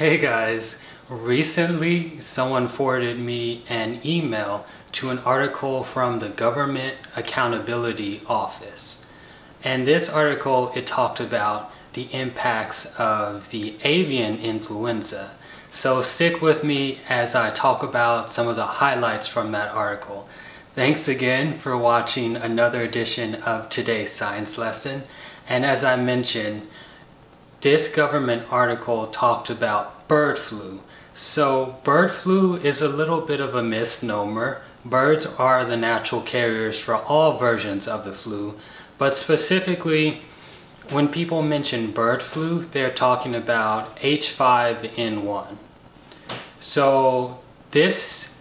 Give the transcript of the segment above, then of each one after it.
Hey guys, recently someone forwarded me an email to an article from the Government Accountability Office. And this article, it talked about the impacts of the avian influenza. So stick with me as I talk about some of the highlights from that article. Thanks again for watching another edition of today's science lesson. And as I mentioned, this government article talked about bird flu. So bird flu is a little bit of a misnomer. Birds are the natural carriers for all versions of the flu, but specifically when people mention bird flu, they're talking about H5N1. So this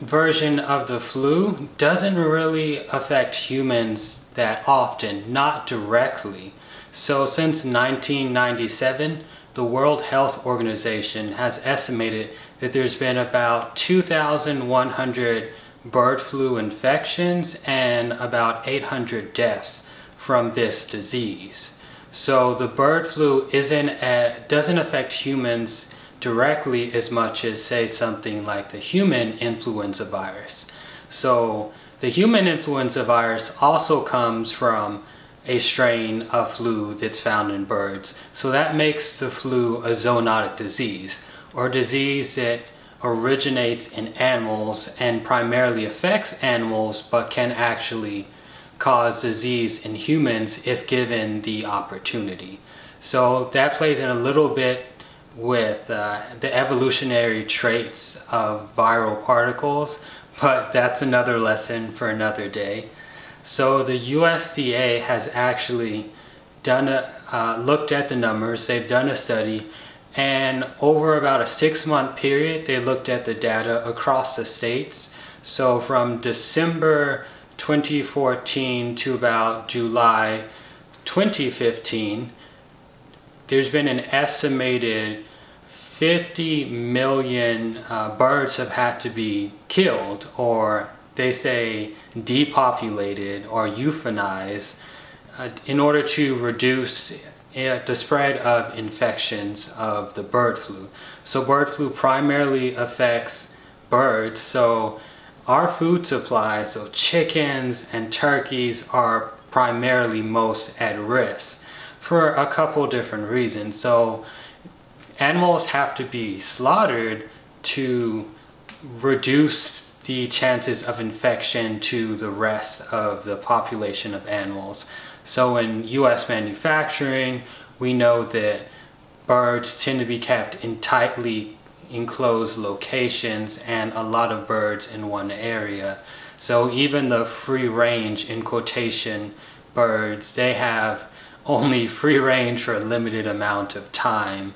version of the flu doesn't really affect humans that often, not directly. So since 1997, the World Health Organization has estimated that there's been about 2,100 bird flu infections and about 800 deaths from this disease. So the bird flu isn't a, doesn't affect humans directly as much as say something like the human influenza virus. So the human influenza virus also comes from a strain of flu that's found in birds. So that makes the flu a zoonotic disease, or disease that originates in animals and primarily affects animals, but can actually cause disease in humans if given the opportunity. So that plays in a little bit with uh, the evolutionary traits of viral particles, but that's another lesson for another day. So the USDA has actually done a, uh, looked at the numbers, they've done a study, and over about a six month period, they looked at the data across the states. So from December 2014 to about July 2015, there's been an estimated 50 million uh, birds have had to be killed or they say depopulated or euthanize uh, in order to reduce uh, the spread of infections of the bird flu. So bird flu primarily affects birds. So our food supply, so chickens and turkeys are primarily most at risk for a couple different reasons. So animals have to be slaughtered to reduce the chances of infection to the rest of the population of animals. So in US manufacturing, we know that birds tend to be kept in tightly enclosed locations and a lot of birds in one area. So even the free range in quotation birds, they have only free range for a limited amount of time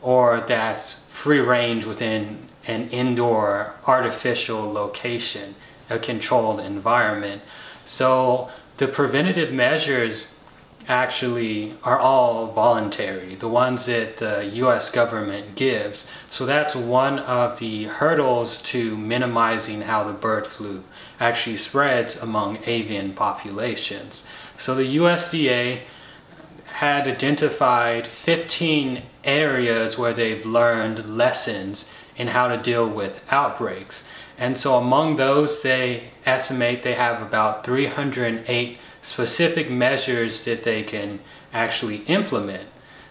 or that's free range within an indoor artificial location, a controlled environment. So the preventative measures actually are all voluntary, the ones that the US government gives. So that's one of the hurdles to minimizing how the bird flu actually spreads among avian populations. So the USDA had identified 15 areas where they've learned lessons in how to deal with outbreaks. And so among those, they estimate they have about 308 specific measures that they can actually implement.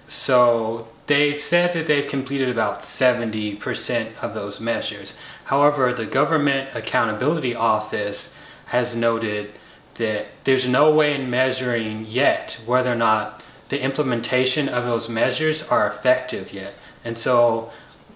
So they've said that they've completed about 70% of those measures. However, the Government Accountability Office has noted that there's no way in measuring yet whether or not the implementation of those measures are effective yet. And so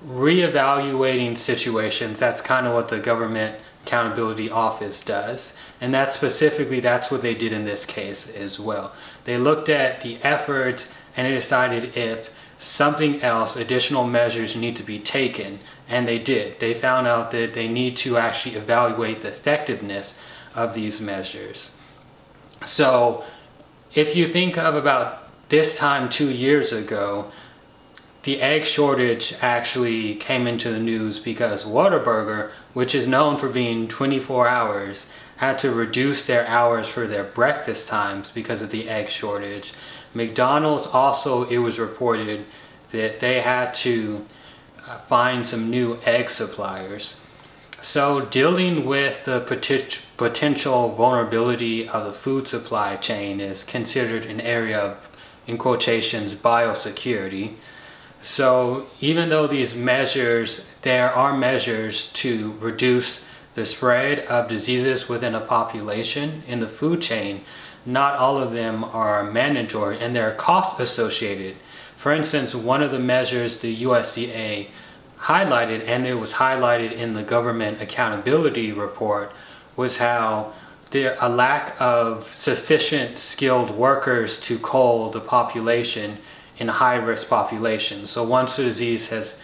reevaluating situations, that's kind of what the government accountability office does. And that specifically, that's what they did in this case as well. They looked at the efforts and they decided if something else, additional measures need to be taken. And they did. They found out that they need to actually evaluate the effectiveness of these measures. So if you think of about this time two years ago, the egg shortage actually came into the news because Whataburger, which is known for being 24 hours, had to reduce their hours for their breakfast times because of the egg shortage. McDonald's also, it was reported that they had to uh, find some new egg suppliers. So dealing with the potential vulnerability of the food supply chain is considered an area of, in quotations, biosecurity. So even though these measures, there are measures to reduce the spread of diseases within a population in the food chain, not all of them are mandatory and there are costs associated. For instance, one of the measures the USDA highlighted, and it was highlighted in the government accountability report, was how there a lack of sufficient skilled workers to cull the population in high-risk populations. So once the disease has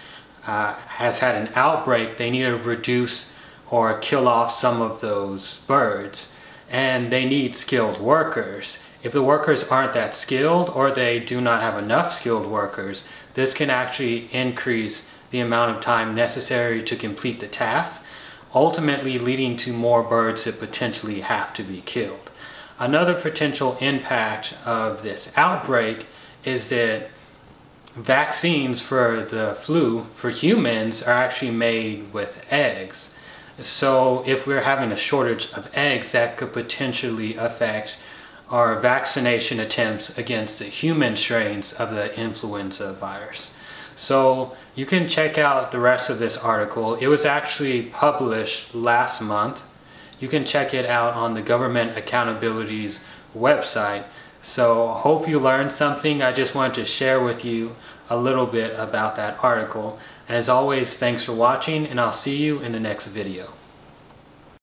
uh, has had an outbreak, they need to reduce or kill off some of those birds, and they need skilled workers. If the workers aren't that skilled or they do not have enough skilled workers, this can actually increase the amount of time necessary to complete the task, ultimately leading to more birds that potentially have to be killed. Another potential impact of this outbreak is that vaccines for the flu for humans are actually made with eggs. So if we're having a shortage of eggs, that could potentially affect our vaccination attempts against the human strains of the influenza virus. So you can check out the rest of this article. It was actually published last month. You can check it out on the Government Accountability's website. So hope you learned something. I just wanted to share with you a little bit about that article. And as always, thanks for watching and I'll see you in the next video.